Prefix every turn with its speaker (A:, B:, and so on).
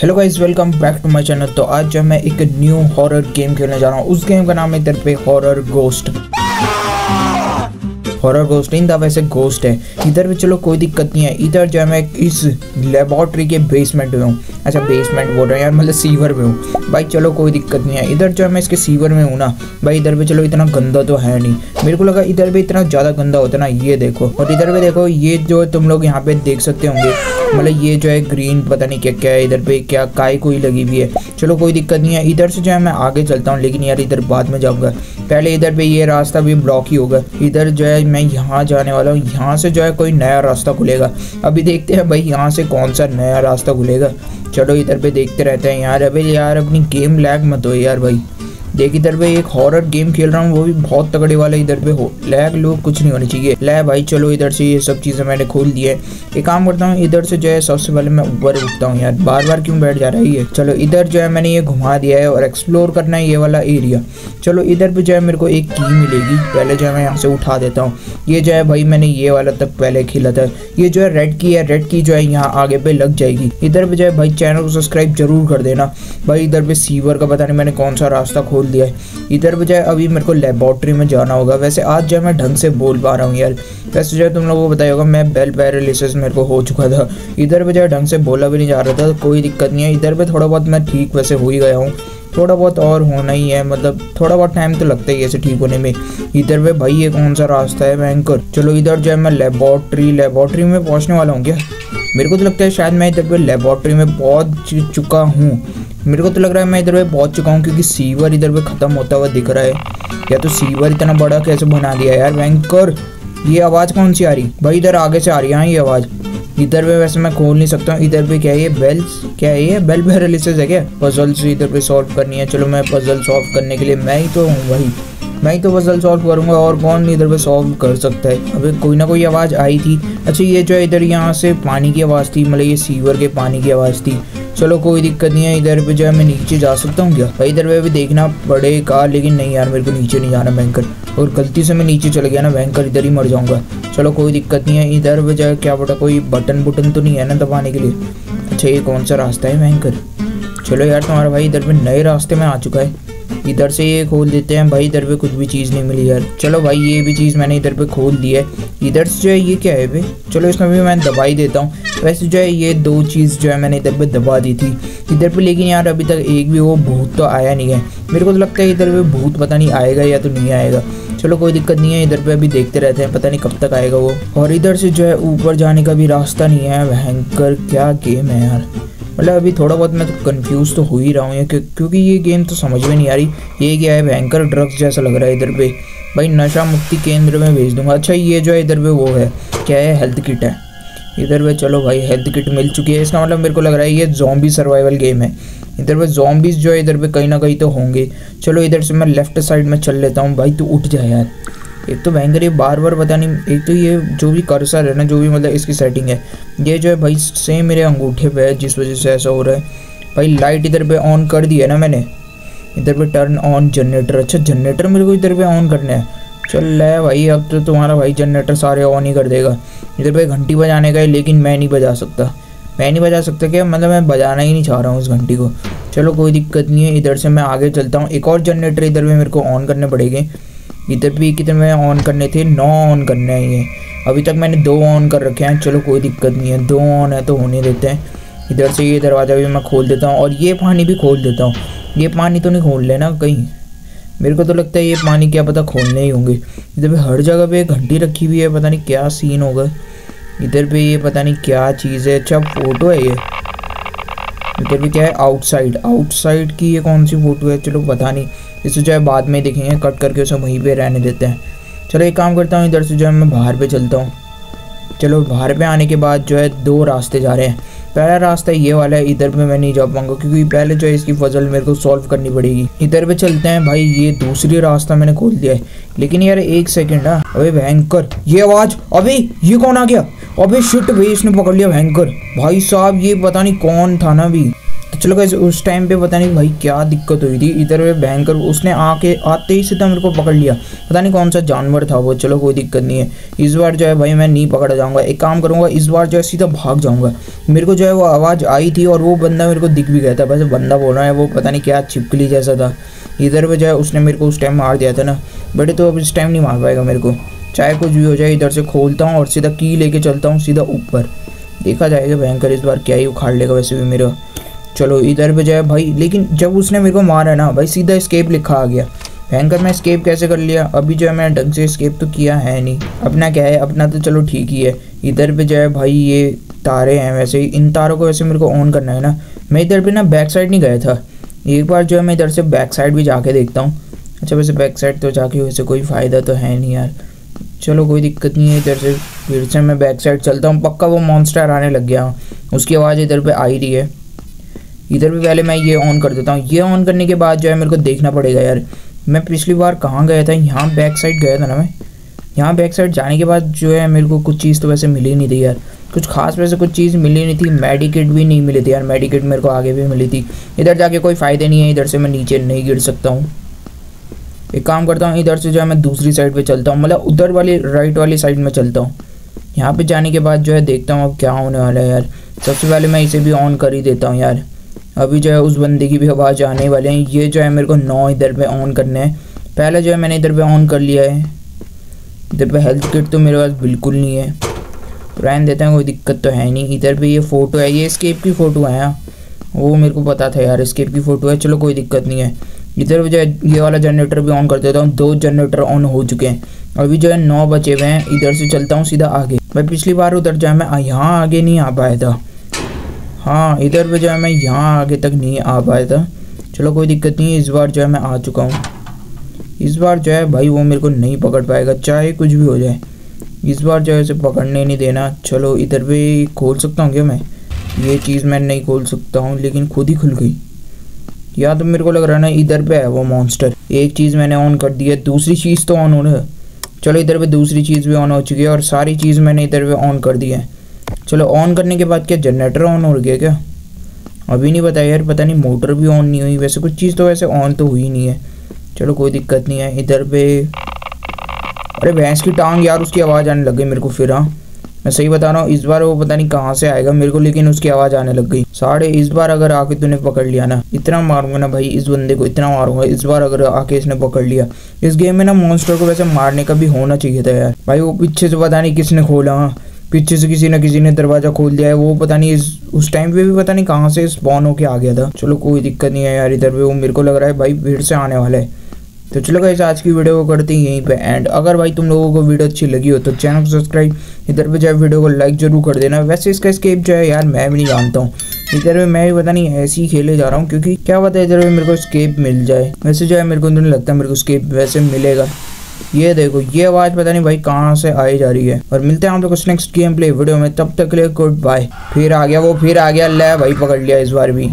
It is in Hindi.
A: Hello guys welcome back to my channel तो आज जो मैं एक न्यू हॉरर गेम खेलने जा रहा हूँ, उस गेम का नाम है पे horror ghost horror ghost in वैसे गोस्ट है। इधर भी चलो, कोई दिक्कत नहीं है। इधर जो है, मैं इस लेबोरेटरी के बेसमेंट में हूँ। अच्छा बेसमेंट बोल रहे हैं यार मतलब सीवर में हूँ। भाई चलो, कोई दिक्कत नहीं है। इधर जो है, मैं इसके सीवर में हूँ ना। भाई इधर भी चलो, इतना गंदा तो है नहीं। मेरे को लगा इधर भी इतना ज़्यादा गंदा होता ना, ये देखो। और इधर भी देखो, ये जो तुम लोग यहाँ पे देख सकते होंगे। मतलब ये जो है ग्रीन पता नहीं क्या क्या है इधर पे, क्या, काय कोई लगी हुई है। चलो, कोई दिक्कत नहीं है। इधर से जो है, मैं आगे चलता हूँ, लेकिन यार इधर बाद में जाऊँगा। पहले इधर पे ये रास्ता भी ब्लॉक ही होगा। इधर जो है मैं यहाँ जाने वाला हूँ। यहाँ से जो है कोई नया रास्ता खुलेगा। अभी देखते हैं भाई यहाँ से कौन सा नया रास्ता खुलेगा। चलो इधर पे देखते रहते हैं यार। अभी यार, अपनी गेम लैग मत हो यार भाई। देख, इधर पे एक हॉरर गेम खेल रहा हूँ, वो भी बहुत तगड़े वाला इधर पे हो। लैग लोग कुछ नहीं होने चाहिए। लै भाई, चलो इधर से ये सब चीज़ें मैंने खोल दी है। एक काम करता हूँ, इधर से जो है, सबसे पहले मैं ऊपर उठता हूँ यार। बार बार क्यों बैठ जा रहा है ये? चलो, इधर जो है, मैंने ये घुमा दिया है और एक्सप्लोर करना है ये वाला एरिया चलो, इधर पे जो है, मेरे को एक की मिलेगी। पहले जो है, मैं यहाँ से उठा देता हूँ। ये जो है, भाई, मैंने ये वाला तक पहले खेला था। ये जो है रेड की है। रेड की जो है, यहाँ आगे पे लग जाएगी। इधर पे जो है, भाई चैनल को सब्सक्राइब ज़रूर कर देना। भाई, इधर पे सीवर का पता नहीं मैंने कौन सा रास्ता खोल दिया है। इधर बजाय अभी मेरे को लेबोरेटरी में जाना होगा। वैसे आज जो मैं ढंग से बोल पा रहा हूँ यार, वैसे जो तुम लोगों को बताया होगा, मैं बेल पैरालिसिस मेरे को हो चुका था। इधर बजाय ढंग से बोला भी नहीं जा रहा था, कोई दिक्कत नहीं है। इधर पे थोड़ा बहुत मैं ठीक वैसे हो ही गया हूँ। थोड़ा बहुत और होना ही है मतलब थोड़ा बहुत टाइम तो लगता है ऐसे ठीक होने में। इधर पे भाई ये कौन सा रास्ता है बैंकर चलो इधर जो है मैं लेबॉर्ट्री लेबोरेटरी में पहुँचने वाला हूँ क्या? मेरे को तो लगता है शायद मैं इधर पे लेबोरेटरी में पहुँच चुका हूँ। मेरे को तो लग रहा है मैं इधर पे पहुँच चुका हूँ क्योंकि सीवर इधर पे ख़त्म होता हुआ दिख रहा है। या तो सीवर इतना बड़ा कैसे बना दिया यार? बैंकर ये आवाज़ कौन सी आ रही? भाई इधर आगे से आ रही है ये आवाज़। इधर पे वैसे मैं खोल नहीं सकता हूँ। इधर पे क्या है ये? बेल्स क्या है ये? बेल पैरालिसिस है क्या? पजल्स इधर पे सॉल्व करनी है। चलो मैं पजल सॉल्व करने के लिए मैं ही तो हूँ भाई मैं ही तो पजल सॉल्व करूँगा और कौन इधर पे सॉल्व कर सकता है? अभी कोई ना कोई आवाज़ आई थी। अच्छा ये जो इधर यहाँ से पानी की आवाज़ थी मतलब ये सीवर के पानी की आवाज़ थी। चलो, कोई दिक्कत नहीं है, इधर पे जो है मैं नीचे जा सकता हूँ क्या? भाई, इधर पे भी देखना पड़ेगा लेकिन नहीं यार, मेरे को नीचे नहीं जाना बैंकर और गलती से मैं नीचे चल गया ना बैंकर इधर ही मर जाऊँगा। चलो, कोई दिक्कत नहीं है, इधर पे जो क्या पता कोई बटन बुटन तो नहीं है ना दबाने के लिए? अच्छा ये कौन सा रास्ता है बैंकर चलो यार, तुम्हारा भाई इधर पे नए रास्ते में आ चुका है। इधर से ये खोल देते हैं। भाई, इधर पे कुछ भी चीज़ नहीं मिली यार। चलो भाई, ये भी चीज़ मैंने इधर पे खोल दी है। इधर से जो है, ये क्या है भाई? चलो, इसमें भी मैं दबाई देता हूँ। वैसे जो है, ये दो चीज़ जो है मैंने इधर पे दबा दी थी। इधर पे, लेकिन यार, अभी तक एक भी वो भूत तो आया नहीं है। मेरे को तो लगता है इधर पे भूत पता नहीं आएगा या तो नहीं आएगा। चलो, कोई दिक्कत नहीं है। इधर पे अभी देखते रहते हैं। पता नहीं कब तक आएगा वो। और इधर से जो है, ऊपर जाने का भी रास्ता नहीं है। भयंकर क्या गेम है यार। मतलब अभी थोड़ा बहुत मैं तो कंफ्यूज तो हो ही रहा हूँ क्योंकि ये गेम तो समझ में नहीं आ रही। ये क्या है, भयंकर ड्रग्स जैसा लग रहा है इधर पे। भाई नशा मुक्ति केंद्र में भेज दूँगा। अच्छा ये जो है इधर पे वो है, क्या है हेल्थ किट है। इधर पे चलो भाई हेल्थ किट मिल चुकी है। इसका मतलब मेरे को लग रहा है ये जॉम्बी सर्वाइवल गेम है। इधर पे जॉम्बीज जो है, इधर पे कहीं ना कहीं तो होंगे। चलो इधर से मैं लेफ़्ट साइड में चल लेता हूँ। भाई तू उठ जाए यार। एक तो भयंकर ये बार बार पता नहीं, एक तो ये जो भी कर्सर है ना, जो भी मतलब इसकी सेटिंग है, ये जो है भाई सेम मेरे अंगूठे पे है, जिस वजह से ऐसा हो रहा है। भाई लाइट इधर पे ऑन कर दी है ना मैंने, इधर पे टर्न ऑन जनरेटर अच्छा जनरेटर मेरे को इधर पे ऑन करना है। चल ले भाई, अब तो तुम्हारा भाई जनरेटर सारे ऑन ही कर देगा। इधर पे घंटी बजाने का है, लेकिन मैं नहीं बजा सकता। मैं नहीं बजा सकता क्या? मतलब मैं बजाना ही नहीं चाह रहा हूँ उस घंटी को। चलो कोई दिक्कत नहीं है, इधर से मैं आगे चलता हूँ। एक और जनरेटर इधर भी मेरे को ऑन करने पड़ेंगे। इधर भी कितने ऑन करने थे? नौ ऑन करने हैं ये। अभी तक मैंने दो ऑन कर रखे हैं। चलो कोई दिक्कत नहीं है। दो ऑन है तो होने देते हैं। इधर से ये दरवाज़ा भी मैं खोल देता हूँ। और ये पानी भी खोल देता हूँ। ये पानी तो नहीं खोल लेना कहीं। मेरे को तो लगता है ये पानी क्या पता खोलने ही होंगे। इधर पे हर जगह पे घंटी रखी हुई है। पता नहीं क्या सीन होगा। इधर पे ये पता नहीं क्या चीज़ है। अच्छा फ़ोटो है ये। इधर भी क्या है? आउटसाइड आउटसाइड की ये कौन सी फ़ोटो है? चलो पता नहीं। इसे जो है बाद में देखेंगे कट करके उसे वहीं पर रहने देते हैं। चलो एक काम करता हूँ, इधर से जो है मैं बाहर पे चलता हूँ। चलो, बाहर पे आने के बाद जो है, दो रास्ते जा रहे हैं। पहला रास्ता ये वाला है, इधर पे मैं नहीं जा पाऊँगा, क्योंकि पहले जो है, इसकी फजल मेरे को सॉल्व करनी पड़ेगी। इधर पे चलते हैं, भाई, ये दूसरी रास्ता मैंने खोल दिया है। लेकिन यार, एक सेकंड ना। अबे, भयंकर। ये आवाज़ अभी ये कौन आ गया? अबे शिट भाई, इसने पकड़ लिया, भयंकर। भाई साहब, ये पता नहीं कौन था ना अभी। चलो गाइस उस टाइम पे पता नहीं भाई क्या दिक्कत हुई थी। इधर वे भयंकर उसने आके आते ही सीधा मेरे को पकड़ लिया। पता नहीं कौन सा जानवर था वो, चलो कोई दिक्कत नहीं है। इस बार जो है भाई मैं नहीं पकड़ जाऊँगा। एक काम करूँगा, इस बार जो है सीधा भाग जाऊँगा। मेरे को जो है वो आवाज़ आई थी और वो बंदा मेरे को दिख भी गया था। वैसे बंदा बोल रहा है, वो पता नहीं क्या छिपकली जैसा था। इधर पे जो है उसने मेरे को उस टाइम मार दिया था ना। बट तो अब इस टाइम नहीं मार पाएगा मेरे को। चाहे कुछ भी हो जाए, इधर से खोलता हूँ और सीधा की लेके चलता हूँ सीधा ऊपर। देखा जाएगा भयंकर इस बार क्या ही उखाड़ लेगा वैसे भी मेरा। चलो, इधर पे जाए भाई। लेकिन जब उसने मेरे को मारा ना, भाई, सीधा स्केप लिखा आ गया। भयंकर मैं स्केप कैसे कर लिया? अभी जो है मैं ढंग से स्केप तो किया है नहीं। अपना क्या है? अपना तो चलो ठीक ही है। इधर पे जो है भाई, ये तारे हैं वैसे इन तारों को वैसे मेरे को ऑन करना है ना। मैं इधर पे ना बैक साइड नहीं गया था। एक बार जो है मैं इधर से बैक साइड भी जाके देखता हूँ। अच्छा वैसे बैक साइड तो जाके वैसे कोई फ़ायदा तो है नहीं यार। चलो, कोई दिक्कत नहीं है इधर से। फिर से मैं बैक साइड चलता हूँ। पक्का वो मॉन्स्टर आने लग गया। उसकी आवाज़ इधर पे आ ही रही है। इधर भी पहले मैं ये ऑन कर देता हूँ। ये ऑन करने के बाद जो है मेरे को देखना पड़ेगा यार। मैं पिछली बार कहाँ गया था? यहाँ बैक साइड गया था ना मैं? यहाँ बैक साइड जाने के बाद जो है मेरे को कुछ चीज़ तो वैसे मिली नहीं थी यार। कुछ खास वैसे कुछ चीज़ मिली नहीं थी। मेडिकेट भी नहीं मिली थी यार। मेडिकेट मेरे को आगे भी मिली थी। इधर जाके कोई फ़ायदे नहीं है। इधर से मैं नीचे नहीं गिर सकता हूँ। एक काम करता हूँ, इधर से जो है मैं दूसरी साइड पे चलता हूँ। मतलब उधर वाली राइट वाली साइड में चलता हूँ। यहाँ पे जाने के बाद जो है देखता हूँ अब क्या होने वाला है यार। सबसे पहले मैं इसे भी ऑन कर ही देता हूँ यार। अभी जो है उस बंदे की भी आवाज़ आने वाले हैं। ये जो है मेरे को नौ इधर पे ऑन करने हैं। पहले जो है मैंने इधर पे ऑन कर लिया है। इधर पे हेल्थ किट तो मेरे पास बिल्कुल नहीं है। रहन देते हैं, कोई दिक्कत तो है नहीं। इधर पे ये फ़ोटो है, ये स्केप की फ़ोटो है यहाँ वो मेरे को पता था यार स्केप की फ़ोटो है। चलो कोई दिक्कत नहीं है। इधर जो है ये वाला जनरेटर भी ऑन कर देता हूँ। दो जनरेटर ऑन हो चुके हैं। अभी जो है नौ बचे हुए हैं। इधर से चलता हूँ सीधा आगे। मैं पिछली बार उधर जो है, मैं यहाँ आगे नहीं आ पाया था। हाँ इधर पे जो है मैं यहाँ आगे तक नहीं आ पाया था। चलो कोई दिक्कत नहीं है इस बार जो है मैं आ चुका हूँ। इस बार जो है भाई वो मेरे को नहीं पकड़ पाएगा, चाहे कुछ भी हो जाए। इस बार जो है उसे पकड़ने नहीं देना। चलो इधर पे खोल सकता हूँ क्या मैं? ये चीज़ मैं नहीं खोल सकता हूँ, लेकिन खुद ही खुल गई। या तो मेरे को लग रहा है ना, इधर पे है वो मॉन्स्टर एक चीज़ मैंने ऑन कर दी है, दूसरी चीज़ तो ऑन हो रहा है चलो इधर पे दूसरी चीज़ भी ऑन हो चुकी है और सारी चीज़ मैंने इधर पे ऑन कर दी है। चलो ऑन करने के बाद क्या जनरेटर ऑन हो गया क्या? अभी नहीं बताया यार, पता नहीं मोटर भी ऑन नहीं हुई। वैसे कुछ चीज़ तो वैसे ऑन तो हुई नहीं है। चलो कोई दिक्कत नहीं है। इधर पे अरे भैंस की टांग यार, उसकी आवाज़ आने लग गई मेरे को फिर हाँ। मैं सही बता रहा हूँ, इस बार वो पता नहीं कहाँ से आएगा मेरे को, लेकिन उसकी आवाज़ आने लग गई। साढ़े इस बार अगर आके तूने पकड़ लिया ना, इतना मारूँगा ना भाई, इस बंदे को इतना मारूँगा, इस बार अगर आके इसने पकड़ लिया। इस गेम में ना मॉन्स्टर को वैसे मारने का भी होना चाहिए था यार। भाई वो पीछे से पता नहीं किसने खोला हाँ। पीछे से किसी न किसी ने दरवाज़ा खोल दिया है। वो पता नहीं इस, उस टाइम पे भी पता नहीं कहाँ से स्पॉन होके आ गया था। चलो कोई दिक्कत नहीं है यार, इधर पे वो मेरे को लग रहा है भाई भीड़ से आने वाला है। तो चलो गाइस आज की वीडियो को करते हैं यहीं पे एंड अगर भाई तुम लोगों को वीडियो अच्छी लगी हो तो चैनल को सब्सक्राइब इधर पे जाए वीडियो को लाइक ज़रूर कर देना। वैसे इसका स्केप जो है यार, मैं भी नहीं जानता हूँ। इधर में मैं भी पता नहीं ऐसे ही खेले जा रहा हूँ, क्योंकि क्या पता है इधर में मेरे को स्केप मिल जाए। वैसे जो है मेरे को नहीं लगता मेरे को स्केप वैसे मिलेगा। ये देखो, ये आवाज़ पता नहीं भाई कहाँ से आई जा रही है। और मिलते हैं हम लोग नेक्स्ट गेम प्ले वीडियो में, तब तक के लिए गुड बाय फिर आ गया वो, फिर आ गया, ले भाई पकड़ लिया इस बार भी।